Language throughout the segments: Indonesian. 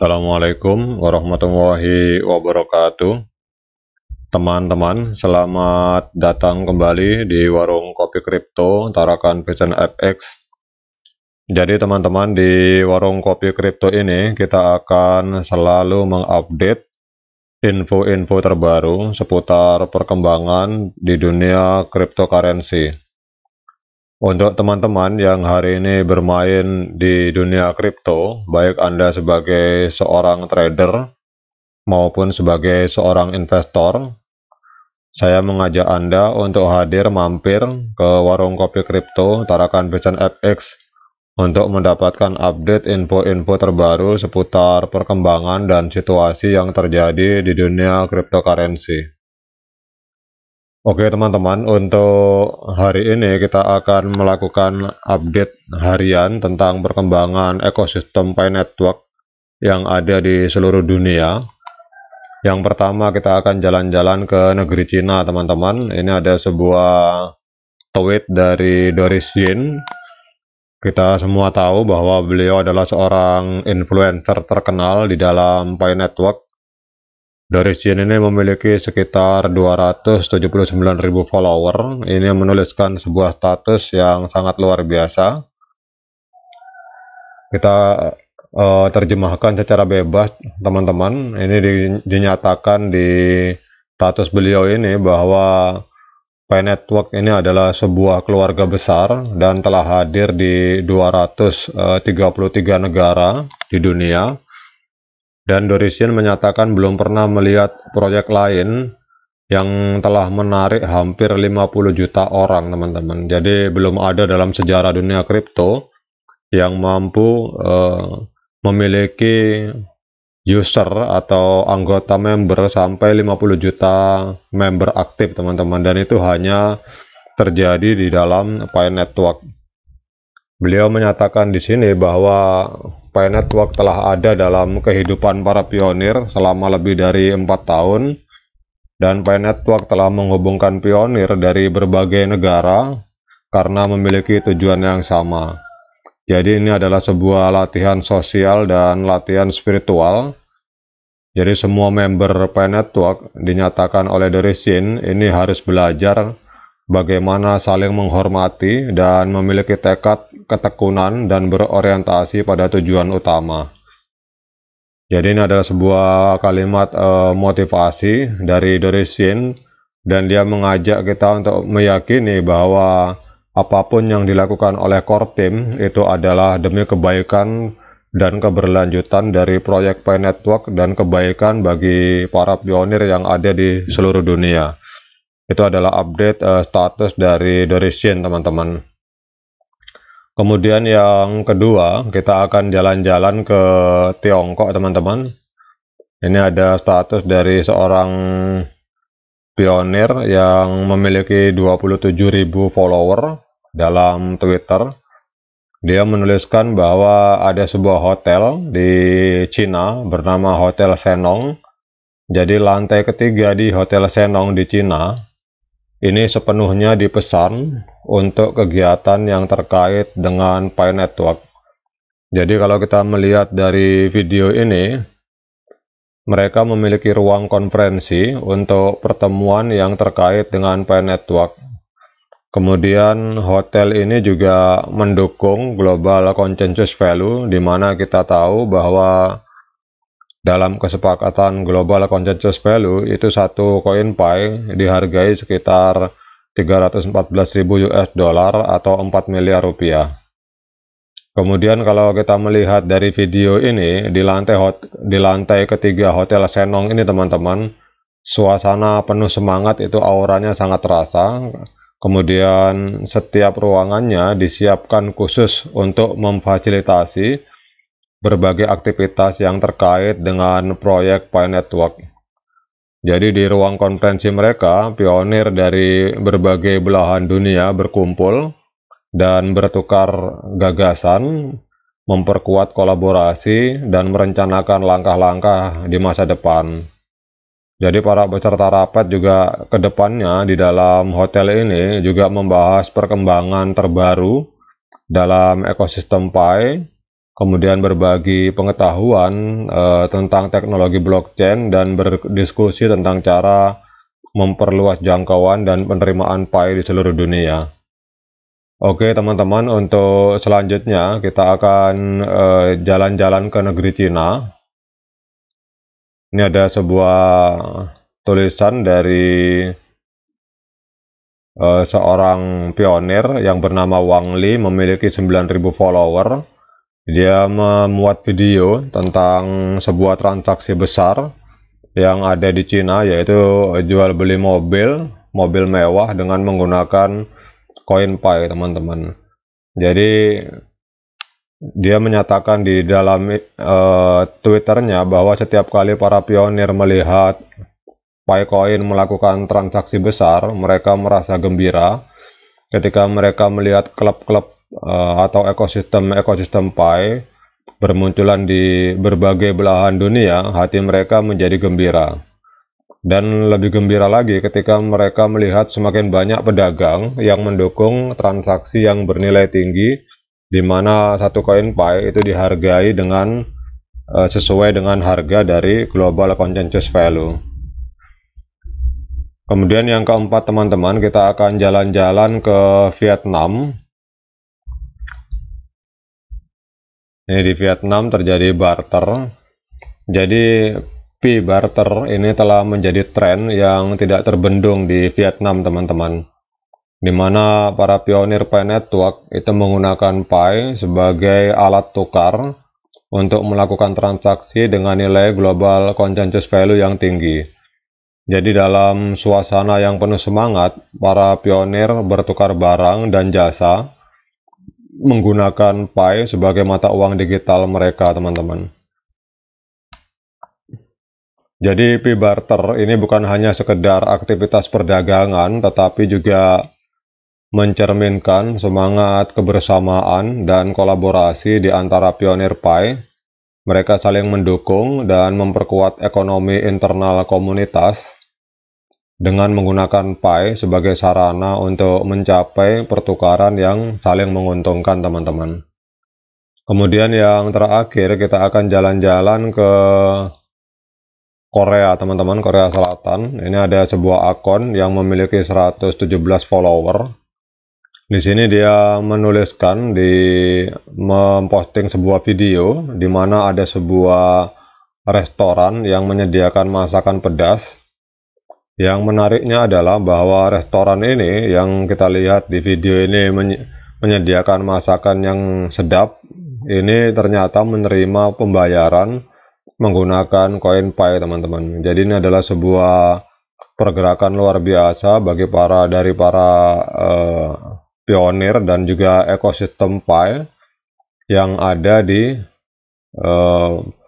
Assalamualaikum warahmatullahi wabarakatuh. Teman-teman, selamat datang kembali di warung kopi kripto Tarakan Vision FX Jadi teman-teman di warung kopi kripto ini kita akan selalu mengupdate info-info terbaru seputar perkembangan di dunia cryptocurrency untuk teman-teman yang hari ini bermain di dunia kripto, baik Anda sebagai seorang trader maupun sebagai seorang investor, saya mengajak Anda untuk hadir mampir ke warung kopi kripto Tarakan Vision FX untuk mendapatkan update info-info terbaru seputar perkembangan dan situasi yang terjadi di dunia cryptocurrency. Oke teman-teman, untuk hari ini kita akan melakukan update harian tentang perkembangan ekosistem Pi Network yang ada di seluruh dunia. Yang pertama kita akan jalan-jalan ke negeri Cina teman-teman. Ini ada sebuah tweet dari Doris Yin. Kita semua tahu bahwa beliau adalah seorang influencer terkenal di dalam Pi Network dari sini ini memiliki sekitar 279.000 follower. Ini menuliskan sebuah status yang sangat luar biasa. Kita uh, terjemahkan secara bebas, teman-teman. Ini di, dinyatakan di status beliau ini bahwa Pi Network ini adalah sebuah keluarga besar dan telah hadir di 233 eh, negara di dunia dan Dorisian menyatakan belum pernah melihat proyek lain yang telah menarik hampir 50 juta orang teman-teman. Jadi belum ada dalam sejarah dunia kripto yang mampu uh, memiliki user atau anggota member sampai 50 juta member aktif teman-teman. Dan itu hanya terjadi di dalam Pi Network. Beliau menyatakan di sini bahwa Pi Network telah ada dalam kehidupan para pionir selama lebih dari empat tahun dan Pi Network telah menghubungkan pionir dari berbagai negara karena memiliki tujuan yang sama. Jadi ini adalah sebuah latihan sosial dan latihan spiritual. Jadi semua member Pi Network dinyatakan oleh Dorisin ini harus belajar bagaimana saling menghormati dan memiliki tekad ketekunan dan berorientasi pada tujuan utama. Jadi ini adalah sebuah kalimat uh, motivasi dari Dorisin dan dia mengajak kita untuk meyakini bahwa apa pun yang dilakukan oleh core team itu adalah demi kebaikan dan keberlanjutan dari proyek Pi Network dan kebaikan bagi para pionir yang ada di seluruh dunia itu adalah update uh, status dari Dorisian teman-teman. Kemudian yang kedua kita akan jalan-jalan ke Tiongkok teman-teman. Ini ada status dari seorang pionir yang memiliki 27.000 follower dalam Twitter. Dia menuliskan bahwa ada sebuah hotel di Cina bernama Hotel Senong. Jadi lantai ketiga di Hotel Senong di Cina ini sepenuhnya dipesan untuk kegiatan yang terkait dengan Pi Network. Jadi kalau kita melihat dari video ini, mereka memiliki ruang konferensi untuk pertemuan yang terkait dengan Pi Network. Kemudian hotel ini juga mendukung global consensus value di mana kita tahu bahwa dalam kesepakatan global consensus value itu satu koin Pi dihargai sekitar 314.000 US dollar atau 4 miliar rupiah. Kemudian kalau kita melihat dari video ini di lantai hot, di lantai ketiga Hotel Senong ini teman-teman, suasana penuh semangat itu auranya sangat terasa. Kemudian setiap ruangannya disiapkan khusus untuk memfasilitasi berbagai aktivitas yang terkait dengan proyek Pi Network. Jadi di ruang konferensi mereka, pionir dari berbagai belahan dunia berkumpul dan bertukar gagasan, memperkuat kolaborasi, dan merencanakan langkah-langkah di masa depan. Jadi para peserta rapat juga ke depannya di dalam hotel ini juga membahas perkembangan terbaru dalam ekosistem Pi, kemudian berbagi pengetahuan uh, tentang teknologi blockchain dan berdiskusi tentang cara memperluas jangkauan dan penerimaan Pi di seluruh dunia. Oke teman-teman, untuk selanjutnya kita akan eh, jalan-jalan uh, ke negeri Cina. Ini ada sebuah tulisan dari uh, seorang pionir yang bernama Wang Li memiliki 9000 follower. Dia memuat video tentang sebuah transaksi besar yang ada di Cina yaitu jual beli mobil, mobil mewah dengan menggunakan CoinPy teman-teman. Jadi dia menyatakan di dalam uh, twitternya bahwa setiap kali para pionir melihat Picoin melakukan transaksi besar mereka merasa gembira ketika mereka melihat klub-klub uh, atau ekosistem-ekosistem Pi bermunculan di berbagai belahan dunia, hati mereka menjadi gembira. Dan lebih gembira lagi ketika mereka melihat semakin banyak pedagang yang mendukung transaksi yang bernilai tinggi di mana satu koin Pi itu dihargai dengan uh, sesuai dengan harga dari global consensus value. Kemudian yang keempat teman-teman kita akan jalan-jalan ke Vietnam. Ini di Vietnam terjadi barter. Jadi P barter ini telah menjadi tren yang tidak terbendung di Vietnam teman-teman di mana para pionir Pi Network itu menggunakan Pi sebagai alat tukar untuk melakukan transaksi dengan nilai global consensus value yang tinggi. Jadi dalam suasana yang penuh semangat, para pionir bertukar barang dan jasa menggunakan Pi sebagai mata uang digital mereka, teman-teman. Jadi P barter ini bukan hanya sekedar aktivitas perdagangan, tetapi juga mencerminkan semangat kebersamaan dan kolaborasi di antara pionir Pi. Mereka saling mendukung dan memperkuat ekonomi internal komunitas dengan menggunakan Pi sebagai sarana untuk mencapai pertukaran yang saling menguntungkan teman-teman. Kemudian yang terakhir kita akan jalan-jalan ke Korea teman-teman Korea Selatan. Ini ada sebuah akun yang memiliki 117 follower. Di sini dia menuliskan di memposting sebuah video di mana ada sebuah restoran yang menyediakan masakan pedas yang menariknya adalah bahwa restoran ini yang kita lihat di video ini menyediakan masakan yang sedap ini ternyata menerima pembayaran menggunakan koin Pi teman-teman. Jadi ini adalah sebuah pergerakan luar biasa bagi para dari para uh, pionir dan juga ekosistem Pi yang ada di uh,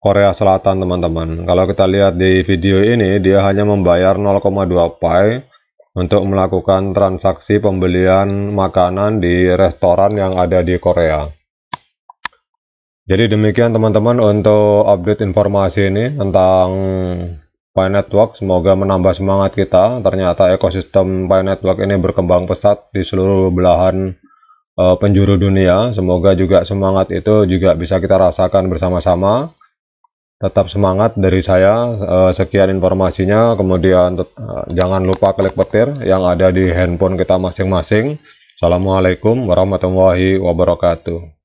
Korea Selatan teman-teman kalau kita lihat di video ini dia hanya membayar 0,2 Pi untuk melakukan transaksi pembelian makanan di restoran yang ada di Korea jadi demikian teman-teman untuk update informasi ini tentang Pi Network. Semoga menambah semangat kita. Ternyata ekosistem Pi Network ini berkembang pesat di seluruh belahan uh, penjuru dunia. Semoga juga semangat itu juga bisa kita rasakan bersama-sama. Tetap semangat dari saya. Uh, sekian informasinya. Kemudian uh, jangan lupa klik petir yang ada di handphone kita masing-masing. Assalamualaikum warahmatullahi wabarakatuh.